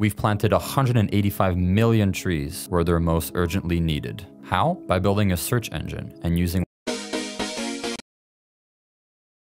We've planted 185 million trees where they're most urgently needed. How? By building a search engine and using